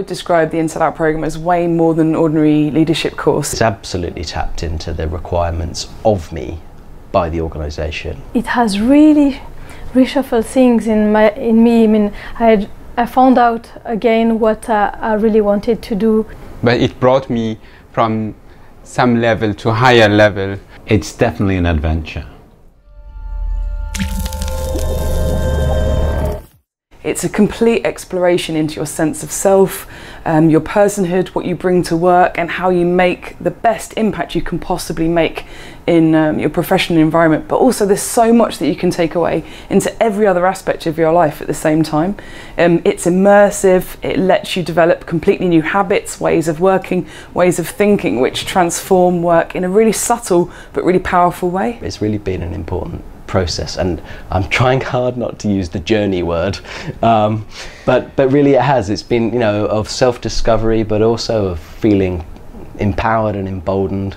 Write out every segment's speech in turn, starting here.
would describe the Inside Out programme as way more than an ordinary leadership course. It's absolutely tapped into the requirements of me by the organisation. It has really reshuffled things in my in me. I mean, I I found out again what uh, I really wanted to do. But it brought me from some level to higher level. It's definitely an adventure. It's a complete exploration into your sense of self, um, your personhood, what you bring to work, and how you make the best impact you can possibly make in um, your professional environment. But also, there's so much that you can take away into every other aspect of your life at the same time. Um, it's immersive, it lets you develop completely new habits, ways of working, ways of thinking, which transform work in a really subtle but really powerful way. It's really been an important process and I'm trying hard not to use the journey word um, but but really it has it's been you know of self-discovery but also of feeling empowered and emboldened.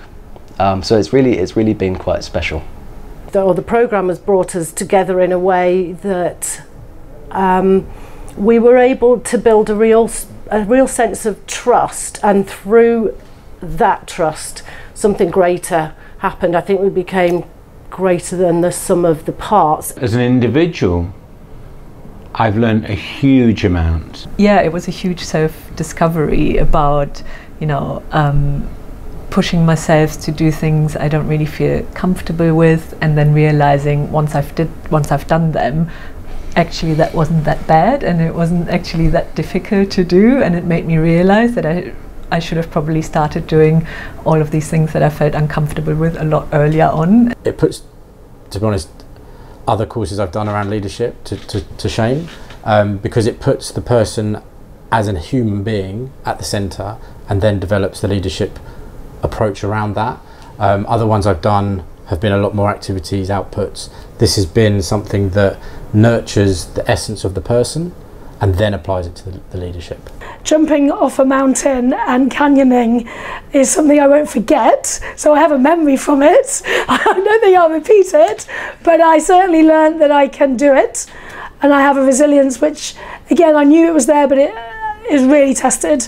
Um, so it's really it's really been quite special. The, or the program has brought us together in a way that um, we were able to build a real a real sense of trust and through that trust something greater happened. I think we became greater than the sum of the parts. As an individual, I've learned a huge amount. Yeah, it was a huge self-discovery about, you know, um, pushing myself to do things I don't really feel comfortable with, and then realizing once I've did once I've done them, actually that wasn't that bad, and it wasn't actually that difficult to do, and it made me realize that I I should have probably started doing all of these things that I felt uncomfortable with a lot earlier on. It puts, to be honest, other courses I've done around leadership to, to, to shame um, because it puts the person as a human being at the centre and then develops the leadership approach around that. Um, other ones I've done have been a lot more activities, outputs. This has been something that nurtures the essence of the person and then applies it to the, the leadership jumping off a mountain and canyoning is something I won't forget. So I have a memory from it. I don't think I'll repeat it, but I certainly learned that I can do it. And I have a resilience which, again, I knew it was there, but it is really tested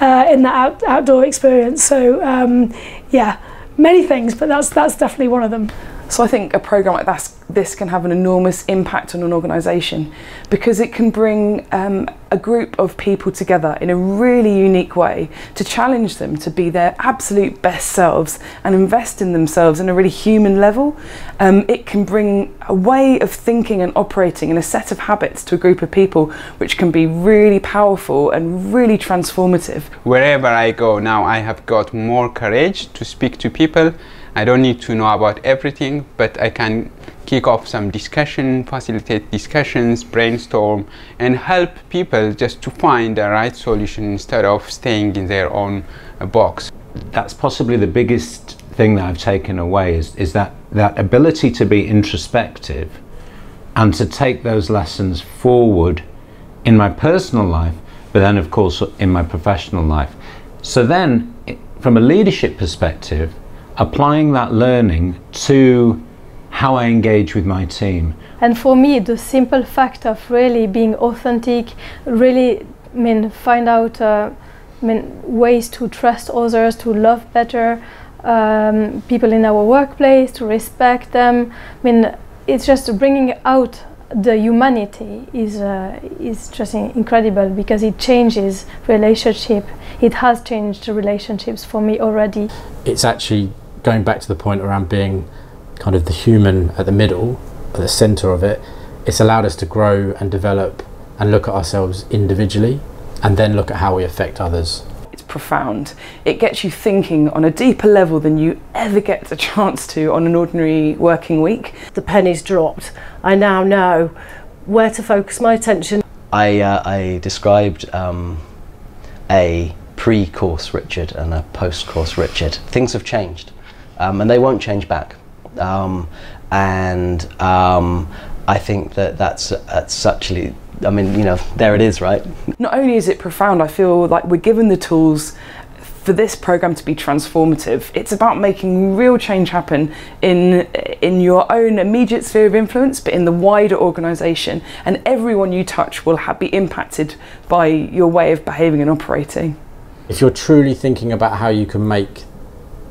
uh, in that out, outdoor experience. So, um, yeah, many things, but that's, that's definitely one of them. So I think a program like that, this can have an enormous impact on an organisation because it can bring um, a group of people together in a really unique way to challenge them to be their absolute best selves and invest in themselves in a really human level. Um, it can bring a way of thinking and operating and a set of habits to a group of people which can be really powerful and really transformative. Wherever I go now, I have got more courage to speak to people I don't need to know about everything, but I can kick off some discussion, facilitate discussions, brainstorm, and help people just to find the right solution instead of staying in their own uh, box. That's possibly the biggest thing that I've taken away is, is that, that ability to be introspective and to take those lessons forward in my personal life, but then of course in my professional life. So then, from a leadership perspective, applying that learning to how I engage with my team. And for me, the simple fact of really being authentic, really I mean, find out uh, I mean, ways to trust others, to love better um, people in our workplace, to respect them. I mean, it's just bringing out the humanity is uh, is just incredible because it changes relationship. It has changed relationships for me already. It's actually going back to the point around being kind of the human at the middle, at the center of it, it's allowed us to grow and develop and look at ourselves individually and then look at how we affect others. It's profound. It gets you thinking on a deeper level than you ever get a chance to on an ordinary working week. The penny's dropped. I now know where to focus my attention. I, uh, I described um, a pre-course Richard and a post-course Richard. Things have changed um, and they won't change back. Um, and um, I think that that's, that's actually, I mean, you know, there it is, right? Not only is it profound, I feel like we're given the tools for this program to be transformative, it's about making real change happen in in your own immediate sphere of influence, but in the wider organisation, and everyone you touch will have, be impacted by your way of behaving and operating. If you're truly thinking about how you can make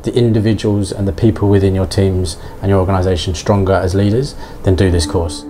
the individuals and the people within your teams and your organisation stronger as leaders, then do this course.